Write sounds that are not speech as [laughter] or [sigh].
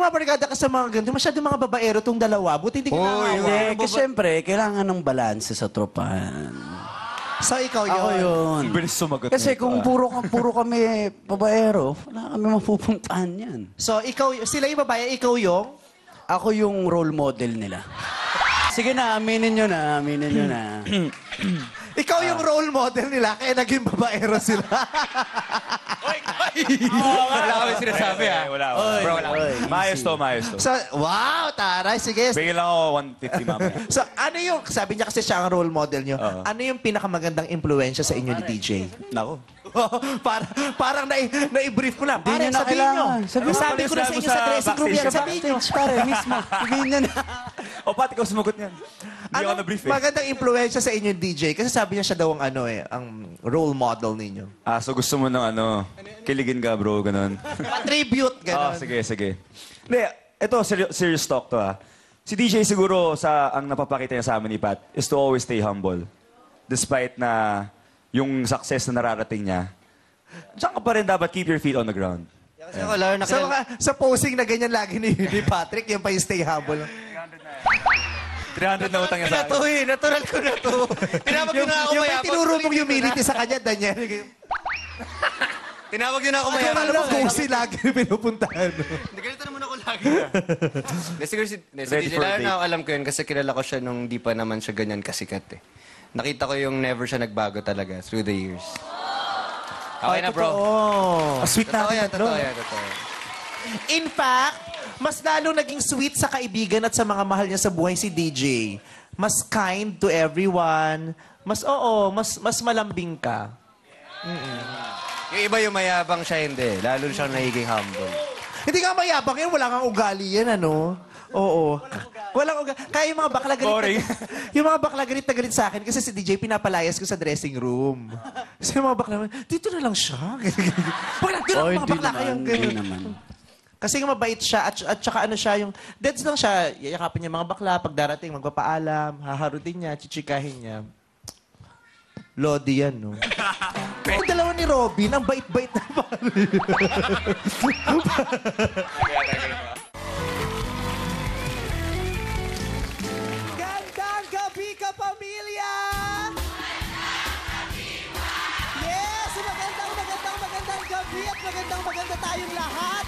bumabarkada ka sa mga ganito, masyado mga babaero tong dalawa. Buti hindi ka nakawa. Hindi, kasi syempre, kailangan ng balanse sa tropahan. So, ikaw yun. Ako yun. Bilis sumagot Kasi nito, kung ah. puro, puro kami babaero, wala kami mapupuntahan yan. So, ikaw, sila yung babae, ikaw yung? Ako yung role model nila. Sige na, aminin nyo na, aminin nyo na. [clears throat] Ikaw yung role model nila, kaya naging babaero sila. [laughs] Wala kami sinasabi ah. Wala, wala. Bro, wala. oy, Maayos to, maayos to. so, wow, taray, sige. Bigyan lang ako 150 mamaya. [laughs] So, ano yung, sabi niya kasi siya ang role model niyo, Oo. ano yung pinakamagandang impluensya sa inyo ni DJ? Nako. [laughs] Para, parang na, na-brief ko na. Pare, nyo na sabihin nyo. kailangan. Sabihin mo. Sabi ko na sa inyo sa dressing room yan. backstage. Sabihin nyo. Pare, mismo. Sabihin nyo na. [laughs] O, Pat, ikaw sumagot niyan. Hindi ako Ano na-brief eh. magandang impluensya sa inyo DJ? Kasi sabi niya siya daw ang ano eh, ang role model ninyo. Ah, so gusto mo ng ano, kiligin ka bro, ganun. [laughs] Tribute, Ah, gano'n. sige, sige. Hindi, ito, seri- serious talk to ha. Si DJ siguro sa ang napapakita niya sa amin ni Pat is to always stay humble. Despite na yung success na nararating niya. Diyan ka pa rin dapat keep your feet on the ground. Kasi ako, lalo na Sa, mga, sa posing na ganyan lagi ni, ni Patrick, yung pa yung stay humble. 300 na utang niya sa Ito akin. eh, natural ko na to. Tinawag niyo na ako yung may mayabang. tinuro mong humility sa kanya, Daniel. Tinawag niyo na ako Ako mayabang. alam mo, Gosi lagi pinupuntahan. Hindi, ganito naman ako lagi. Hindi, siguro si, hindi, si Ready DJ for a Lalo date. na alam ko yun kasi kilala ko siya nung di pa naman siya ganyan kasikat eh. Nakita ko yung never siya nagbago talaga through the years. Okay na, bro. Oh. Sweet Totoo natin. yan, tatlo. totoo yan, totoo yan. In fact, mas lalong naging sweet sa kaibigan at sa mga mahal niya sa buhay si DJ. Mas kind to everyone. Mas, oo, mas, mas malambing ka. Yung iba yung mayabang siya, hindi. Lalo siyang nagiging humble. Hindi nga mayabang yun, wala kang ugali yan, ano? Oo. Walang ugali. Kaya yung mga bakla galit Boring. Na, [laughs] yung mga bakla galit na galit sa akin kasi si DJ pinapalayas ko sa dressing room. Kasi yung mga bakla, dito na lang siya. [laughs] Bakla, doon Oh, ang mga bakla kayong hindi naman. Kasi nga mabait siya at, at saka ano siya yung deads lang siya. Yayakapin niya mga bakla pag darating magpapaalam, haharutin niya, chichikahin niya. Lodi yan, no? [laughs] Yung dalawa ni Robin, ang bait-bait na pare. Gandang gabi ka, pamilya! Yes! Magandang, magandang, magandang gabi at magandang, maganda tayong lahat!